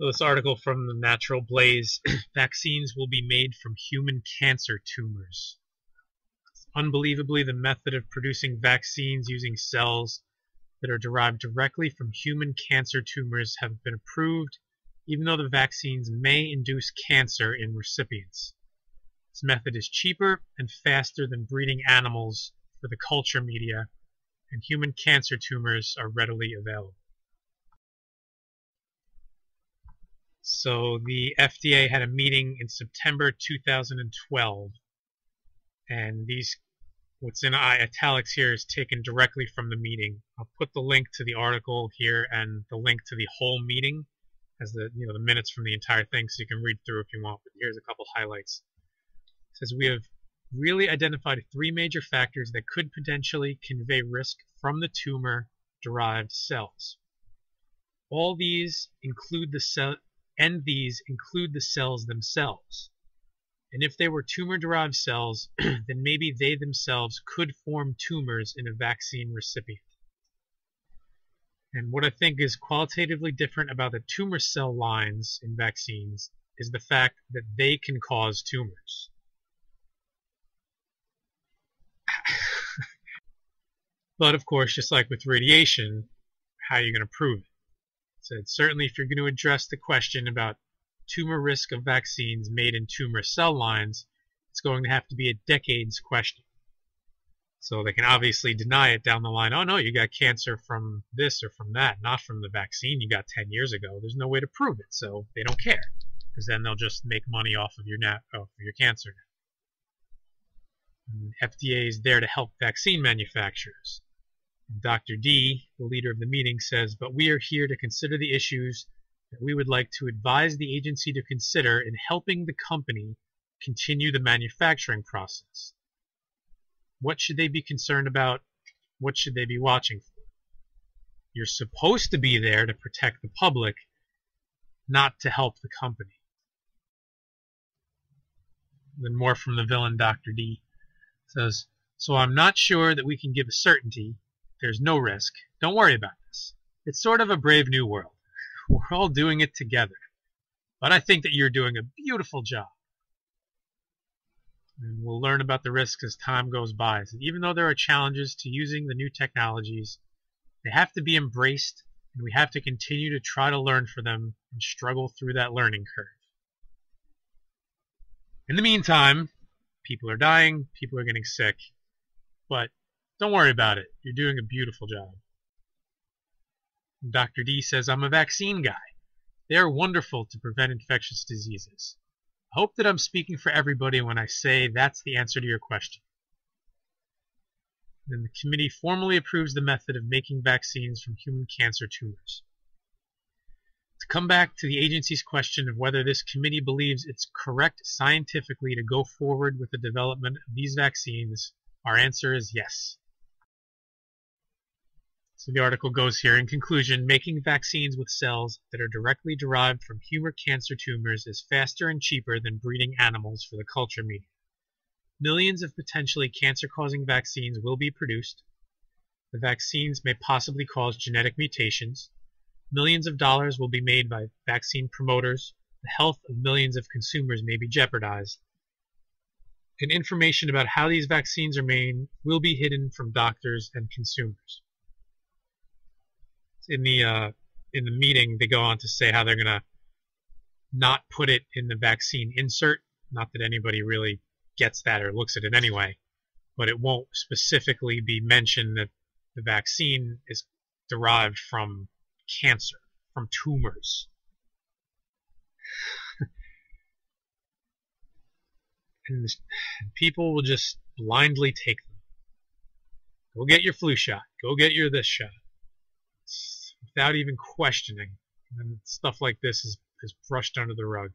This article from the Natural Blaze vaccines will be made from human cancer tumors. Unbelievably, the method of producing vaccines using cells that are derived directly from human cancer tumors have been approved, even though the vaccines may induce cancer in recipients. This method is cheaper and faster than breeding animals for the culture media, and human cancer tumors are readily available. So the FDA had a meeting in September 2012, and these what's in italics here is taken directly from the meeting. I'll put the link to the article here and the link to the whole meeting as the you know the minutes from the entire thing, so you can read through if you want. But here's a couple highlights. It says we have really identified three major factors that could potentially convey risk from the tumor-derived cells. All these include the cell and these include the cells themselves. And if they were tumor-derived cells, then maybe they themselves could form tumors in a vaccine recipient. And what I think is qualitatively different about the tumor cell lines in vaccines is the fact that they can cause tumors. but of course, just like with radiation, how are you going to prove it? Said, certainly if you're going to address the question about tumor risk of vaccines made in tumor cell lines, it's going to have to be a decades question. So they can obviously deny it down the line. Oh no, you got cancer from this or from that, not from the vaccine you got 10 years ago. There's no way to prove it, so they don't care, because then they'll just make money off of your off of your cancer. And FDA is there to help vaccine manufacturers. Dr. D, the leader of the meeting, says, but we are here to consider the issues that we would like to advise the agency to consider in helping the company continue the manufacturing process. What should they be concerned about? What should they be watching for? You're supposed to be there to protect the public, not to help the company. Then more from the villain, Dr. D says, So I'm not sure that we can give a certainty there's no risk. Don't worry about this. It's sort of a brave new world. We're all doing it together. But I think that you're doing a beautiful job. And we'll learn about the risks as time goes by. So even though there are challenges to using the new technologies, they have to be embraced, and we have to continue to try to learn for them and struggle through that learning curve. In the meantime, people are dying, people are getting sick, but don't worry about it. You're doing a beautiful job. Dr. D says, I'm a vaccine guy. They are wonderful to prevent infectious diseases. I hope that I'm speaking for everybody when I say that's the answer to your question. Then the committee formally approves the method of making vaccines from human cancer tumors. To come back to the agency's question of whether this committee believes it's correct scientifically to go forward with the development of these vaccines, our answer is yes. So the article goes here. In conclusion, making vaccines with cells that are directly derived from human cancer tumors is faster and cheaper than breeding animals for the culture media. Millions of potentially cancer-causing vaccines will be produced. The vaccines may possibly cause genetic mutations. Millions of dollars will be made by vaccine promoters. The health of millions of consumers may be jeopardized. And information about how these vaccines are made will be hidden from doctors and consumers in the uh, in the meeting they go on to say how they're gonna not put it in the vaccine insert. Not that anybody really gets that or looks at it anyway, but it won't specifically be mentioned that the vaccine is derived from cancer, from tumors. and people will just blindly take them. Go get your flu shot. Go get your this shot without even questioning. And stuff like this is, is brushed under the rug.